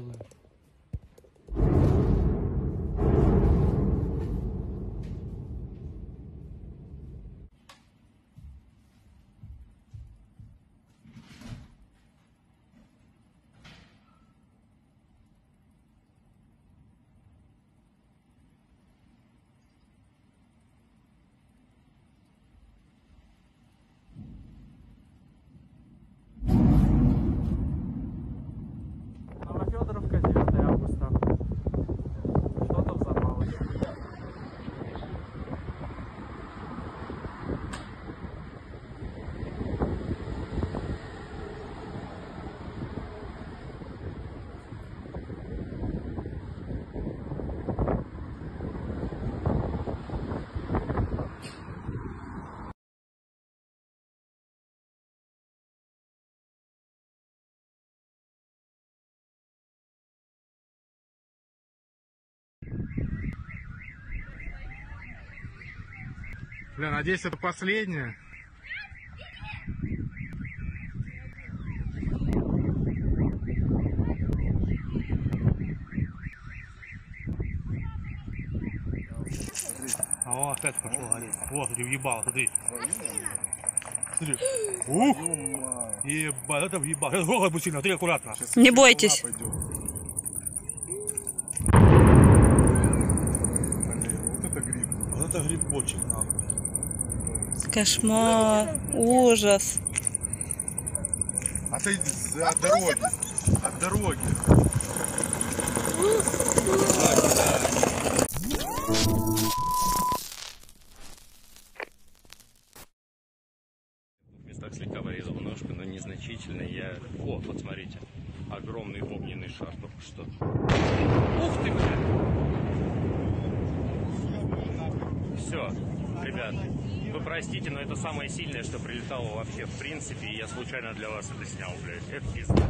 you later. Бля, надеюсь, это последнее. О, опять пошел гореть. Вот, смотри, въебал, смотри. Смотри. Ух! Ебать, это въебал. Сейчас голову сильно, смотри, аккуратно. Не бойтесь. Вот это гриб. Вот это грибочек, нахуй. Кошмар. Ужас. Отойди от дороги. От дороги. В местах слегка порезал ножку, но незначительно. Я... О, вот смотрите. Огромный огненный шар только что. Ух ты, бля! Все, ребят, вы простите, но это самое сильное, что прилетало вообще в принципе, и я случайно для вас это снял, блядь. Это пизда.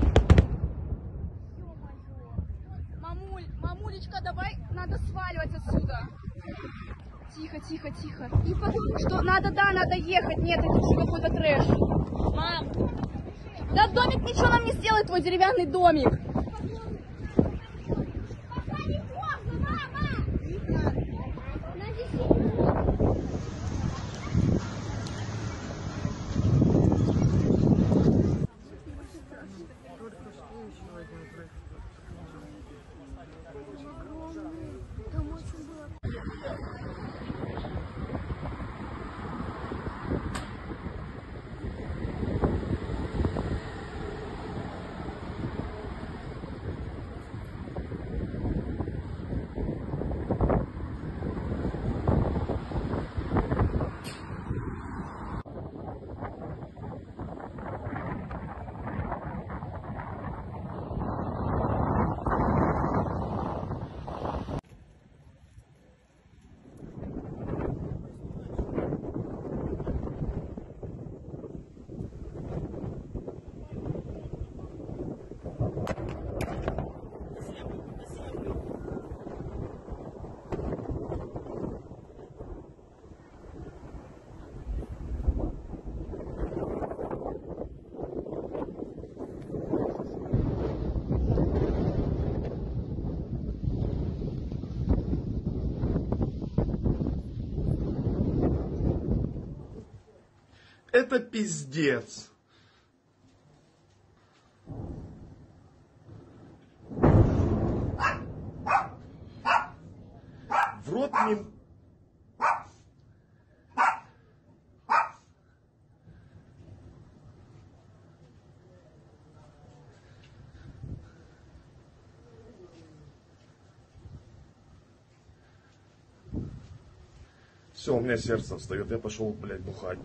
Мамуль, мамулечка, давай, надо сваливать отсюда. Тихо, тихо, тихо. И потом, что надо, да, надо ехать. Нет, это что какой-то трэш. Мам. Да домик ничего нам не сделает, твой деревянный домик. Это пиздец. В рот мне... Все, у меня сердце встает, я пошел, блядь, бухать.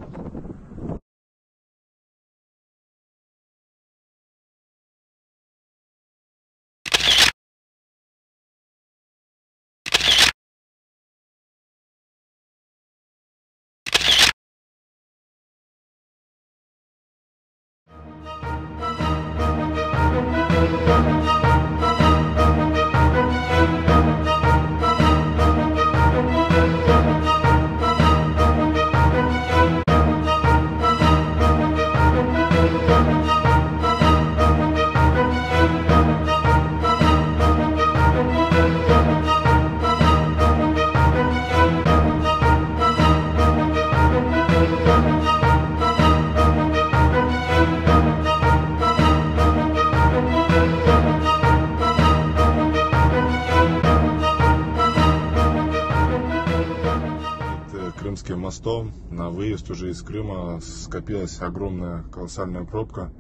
Мостом на выезд уже из Крыма скопилась огромная колоссальная пробка.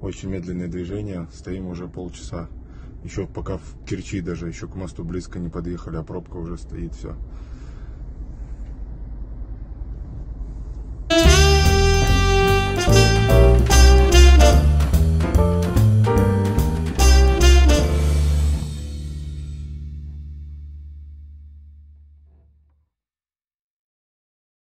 Очень медленное движение. Стоим уже полчаса. Еще пока в Керчи даже, еще к мосту близко не подъехали, а пробка уже стоит все.